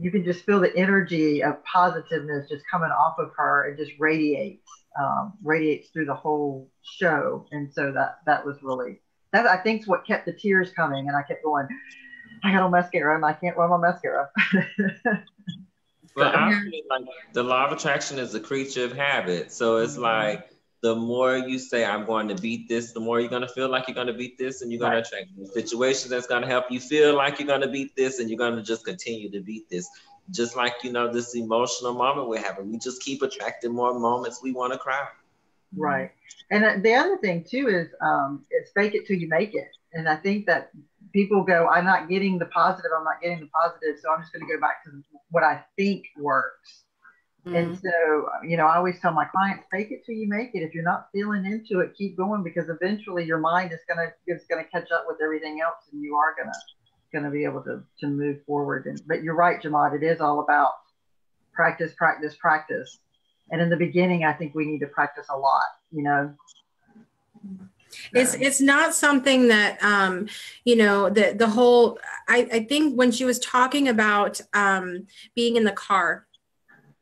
you can just feel the energy of positiveness just coming off of her and just radiates um, radiates through the whole show. And so that that was really that i think is what kept the tears coming. And i kept going i got no mascara and i can't wear my mascara. Well i feel like the law of attraction is a creature of habit. So it's mm-hmm. like the more you say, I'm going to beat this, the more you're going to feel like you're going to beat this, and you're going right. to attract situations that's going to help you feel like you're going to beat this, and you're going to just continue to beat this. Just like, you know, this emotional moment we're having, we just keep attracting more moments we want to cry. Right. And the other thing, too, is um, it's fake it till you make it. And I think that people go, I'm not getting the positive, I'm not getting the positive, so I'm just going to go back to what I think works Mm-hmm. And so, you know, I always tell my clients, fake it till you make it. If you're not feeling into it, keep going because eventually your mind is gonna is gonna catch up with everything else, and you are gonna gonna be able to to move forward. And but you're right, Jamad. It is all about practice, practice, practice. And in the beginning, I think we need to practice a lot. You know. It's it's not something that um, you know the the whole. I I think when she was talking about um, being in the car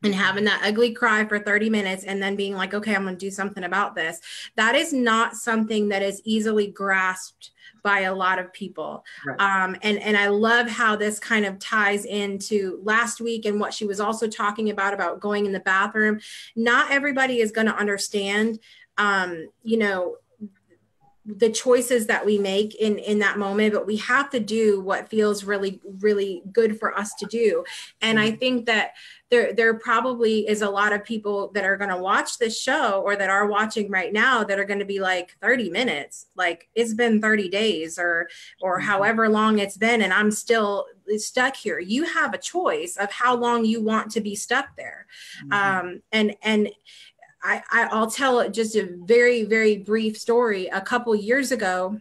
and having that ugly cry for 30 minutes and then being like, okay, I'm going to do something about this. That is not something that is easily grasped by a lot of people. Right. Um, and, and I love how this kind of ties into last week and what she was also talking about, about going in the bathroom. Not everybody is going to understand, um, you know, the choices that we make in in that moment but we have to do what feels really really good for us to do and i think that there there probably is a lot of people that are going to watch this show or that are watching right now that are going to be like 30 minutes like it's been 30 days or or Mhm. however long it's been and i'm still stuck here you have a choice of how long you want to be stuck there Mhm. um, and and I, I I'll tell just a very very brief story. A couple years ago,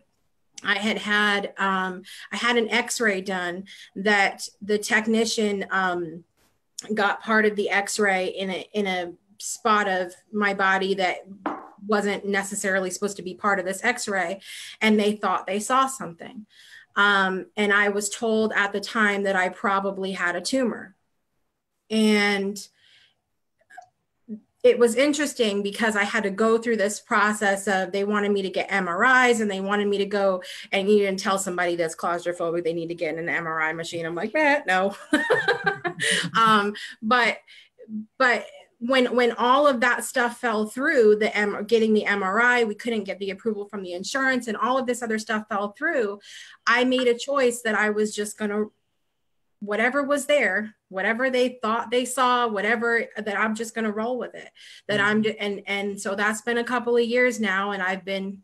I had had um, I had an X-ray done that the technician um, got part of the X-ray in a in a spot of my body that wasn't necessarily supposed to be part of this X-ray, and they thought they saw something. Um, and I was told at the time that I probably had a tumor, and it was interesting because I had to go through this process of they wanted me to get MRIs and they wanted me to go and you didn't tell somebody that's claustrophobic they need to get in an MRI machine. I'm like, eh, no. um, but but when when all of that stuff fell through, the M- getting the MRI, we couldn't get the approval from the insurance, and all of this other stuff fell through. I made a choice that I was just gonna whatever was there whatever they thought they saw whatever that i'm just going to roll with it. That i'm and and so that's been a couple of years now and i've been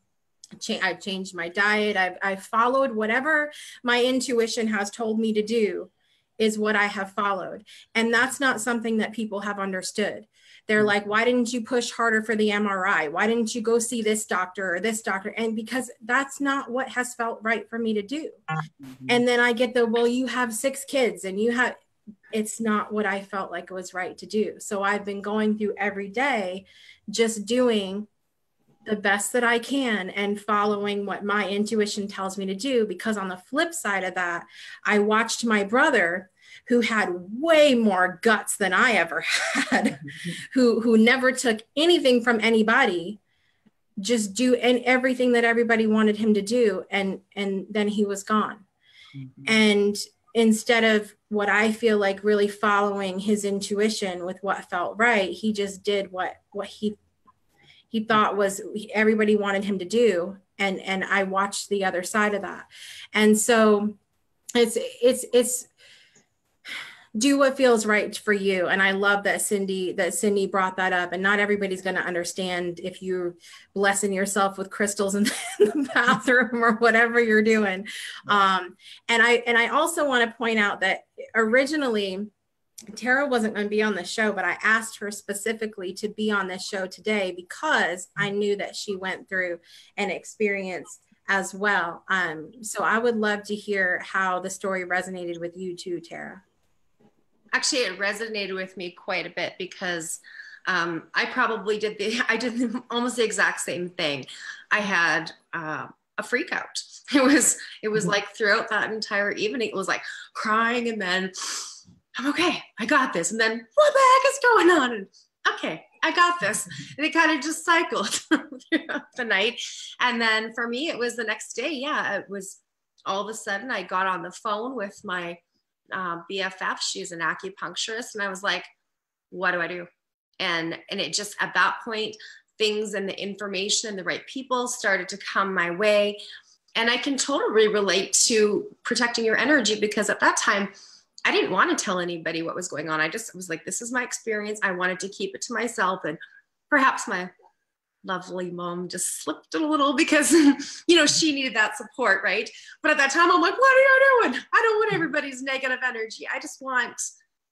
cha- i've changed my diet. I've i've followed whatever my intuition has told me to do is what i have followed. And that's not something that people have understood. They're like why didn't you push harder for the mri why didn't you go see this doctor or this doctor? And because that's not what has felt right for me to do. Mhm. and then I get the, well, you have six kids and you have, it's not what I felt like it was right to do. So I've been going through every day just doing the best that I can and following what my intuition tells me to do. Because on the flip side of that, I watched my brother who had way more guts than I ever had, who who never took anything from anybody, just do and everything that everybody wanted him to do, and and then he was gone Mhm. and instead of what i feel like really following his intuition with what felt right he just did what what he he thought was everybody wanted him to do. And and i watched the other side of that. And so it's it's it's do what feels right for you and i love that cindy that cindy brought that up and not everybody's going to understand if you're blessing yourself with crystals in the bathroom or whatever you're doing um, and i and i also want to point out that originally Tara wasn't going to be on the show, but I asked her specifically to be on this show today because I knew that she went through an experience as well. Um, so I would love to hear how the story resonated with you too, Tara. Actually it resonated with me quite a bit because um, I probably did the I did the, almost the exact same thing. I had uh, a freak out. It was it was Mhm. like throughout that entire evening, it was like crying and then I'm okay, I got this, and then what the heck is going on? And okay, I got this, and it kind of just cycled throughout the night. And then for me, it was the next day. Yeah, it was all of a sudden I got on the phone with my uh, BFF. She's an acupuncturist, and I was like, "What do I do?" And and it just at that point, things and the information and the right people started to come my way, and I can totally relate to protecting your energy because at that time. I didn't want to tell anybody what was going on. I just was like, this is my experience. I wanted to keep it to myself. And perhaps my lovely mom just slipped a little because, you know, she needed that support, right? But at that time, I'm like, what are you doing? I don't want everybody's negative energy. I just want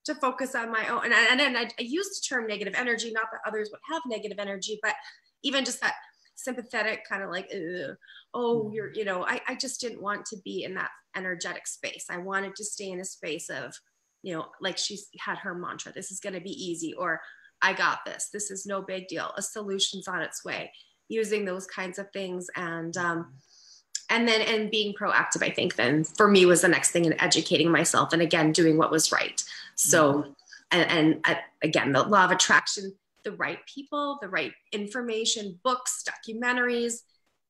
to focus on my own. And, I, and then I, I used the term negative energy, not that others would have negative energy, but even just that sympathetic kind of like, oh, mm. you're, you know, I, I just didn't want to be in that energetic space. I wanted to stay in a space of, you know, like she had her mantra, this is going to be easy, or I got this. This is no big deal. A solution's on its way. Using those kinds of things and um, and then and being proactive. I think then for me was the next thing in educating myself and again doing what was right. So and, and uh, again the law of attraction, the right people, the right information, books, documentaries,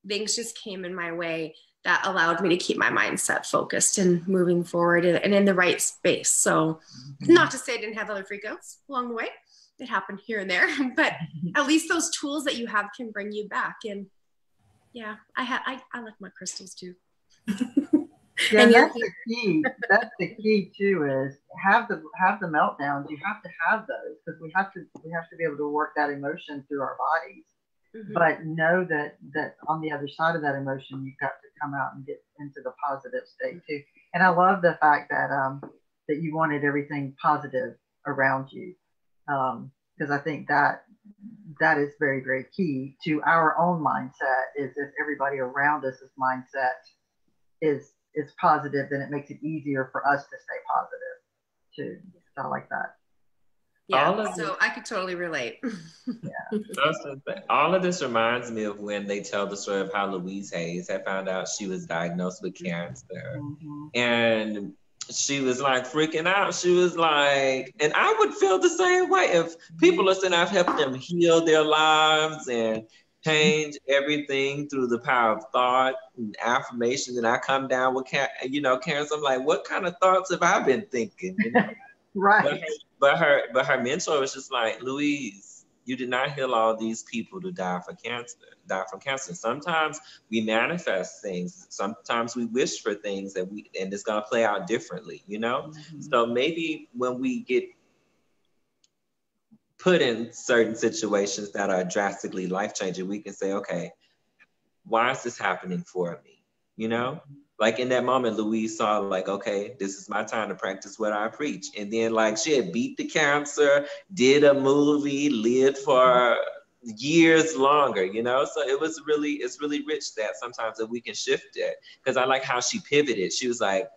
things just came in my way that allowed me to keep my mindset focused and moving forward and, and in the right space. So, mm-hmm. not to say I didn't have other freakouts along the way. It happened here and there, but at least those tools that you have can bring you back. And yeah, I have I, I like my crystals too. yeah, and that's the key. That's the key too. Is have the have the meltdowns. You have to have those because we have to we have to be able to work that emotion through our bodies. Mm-hmm. But know that that on the other side of that emotion, you've got to come out and get into the positive state too. And I love the fact that um, that you wanted everything positive around you, because um, I think that that is very very key to our own mindset. Is if everybody around us' mindset is is positive, then it makes it easier for us to stay positive too. So I like that. Yeah, so I could totally relate. yeah. All of this reminds me of when they tell the story of how Louise Hayes had found out she was diagnosed with cancer. Mm-hmm. And she was like freaking out. She was like, and I would feel the same way if people are saying I've helped them heal their lives and change everything through the power of thought and affirmation. And I come down with, you know, cancer. I'm like, what kind of thoughts have I been thinking? You know? right but her but her mentor was just like louise you did not heal all these people to die for cancer die from cancer. Sometimes we manifest things. Sometimes we wish for things that we and it's going to play out differently you know? Mm-hmm. so maybe when we get put in certain situations that are drastically life changing we can say okay why is this happening for me? You know? Mm-hmm like in that moment, Louise saw like, okay, this is my time to practice what I preach. And then like she had beat the cancer, did a movie, lived for years longer, you know? So it was really, it's really rich that sometimes that we can shift it. Cause I like how she pivoted. She was like,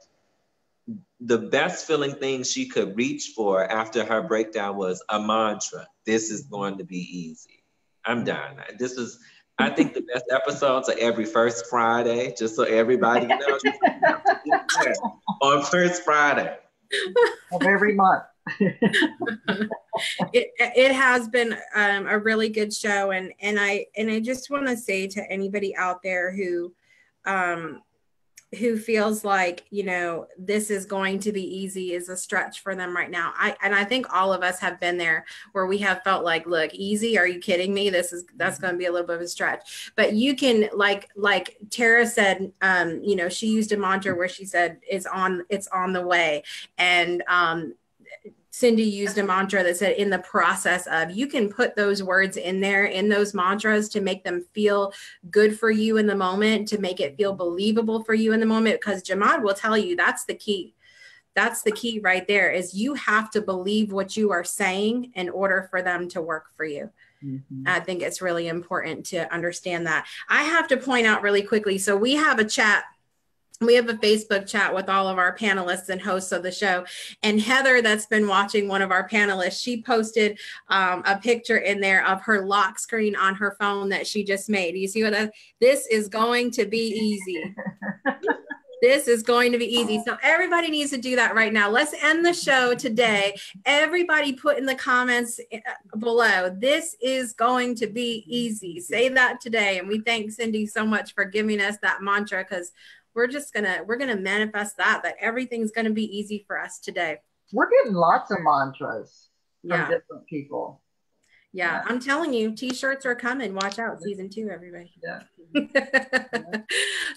the best feeling thing she could reach for after her breakdown was a mantra. This is going to be easy. I'm done. This is I think the best episodes are every first Friday, just so everybody knows. on first Friday of every month. it it has been um, a really good show, and and I and I just want to say to anybody out there who um, who feels like you know this is going to be easy is a stretch for them right now. I and i think all of us have been there where we have felt like look easy? Are you kidding me? This is that's mm-hmm. going to be a little bit of a stretch. But you can like like tara said um you know she used a mantra where she said it's on it's on the way. And um Cindy used a mantra that said, in the process of, you can put those words in there, in those mantras to make them feel good for you in the moment, to make it feel believable for you in the moment. Because Jamad will tell you that's the key. That's the key right there is you have to believe what you are saying in order for them to work for you. Mm-hmm. I think it's really important to understand that. I have to point out really quickly. So we have a chat we have a Facebook chat with all of our panelists and hosts of the show. And Heather, that's been watching one of our panelists, she posted um, a picture in there of her lock screen on her phone that she just made. You see what that? This is going to be easy. this is going to be easy. So everybody needs to do that right now. Let's end the show today. Everybody put in the comments uh, below. This is going to be easy. Say that today. And we thank Cindy so much for giving us that mantra because we're just gonna we're gonna manifest that that everything's gonna be easy for us today we're getting lots of mantras from yeah. different people yeah, yeah, I'm telling you, t-shirts are coming. Watch out, season two, everybody. Yeah.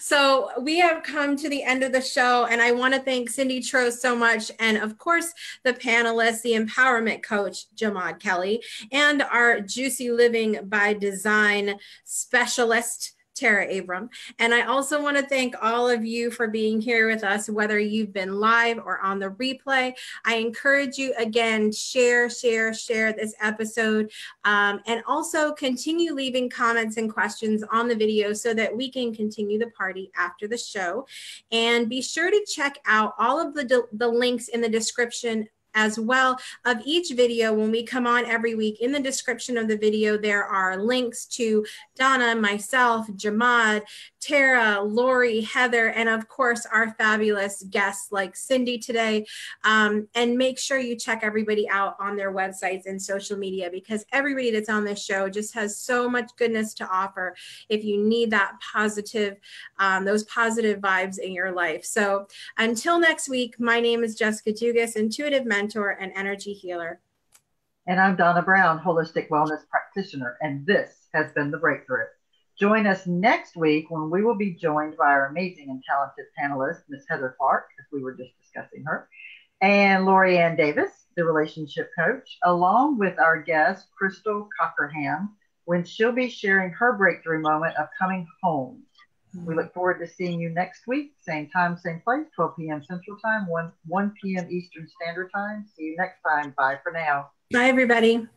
so we have come to the end of the show, and I want to thank Cindy Tro so much, and of course the panelists, the empowerment coach Jamad Kelly, and our Juicy Living by Design specialist Tara Abram. And I also want to thank all of you for being here with us, whether you've been live or on the replay. I encourage you again, share, share, share this episode. Um, and also continue leaving comments and questions on the video so that we can continue the party after the show. And be sure to check out all of the, the links in the description as well of each video when we come on every week. In the description of the video, there are links to Donna, myself, Jamad, Tara, Lori, Heather, and of course, our fabulous guests like Cindy today. Um, and make sure you check everybody out on their websites and social media because everybody that's on this show just has so much goodness to offer if you need that positive, um, those positive vibes in your life. So until next week, my name is Jessica Dugas, intuitive mentor and energy healer. And I'm Donna Brown, holistic wellness practitioner, and this has been The Breakthrough. Join us next week when we will be joined by our amazing and talented panelist, Miss Heather Clark, as we were just discussing her, and Lori Ann Davis, the relationship coach, along with our guest, Crystal Cockerham, when she'll be sharing her breakthrough moment of coming home. We look forward to seeing you next week, same time, same place, 12 p.m. Central Time, 1, 1 p.m. Eastern Standard Time. See you next time. Bye for now. Bye, everybody.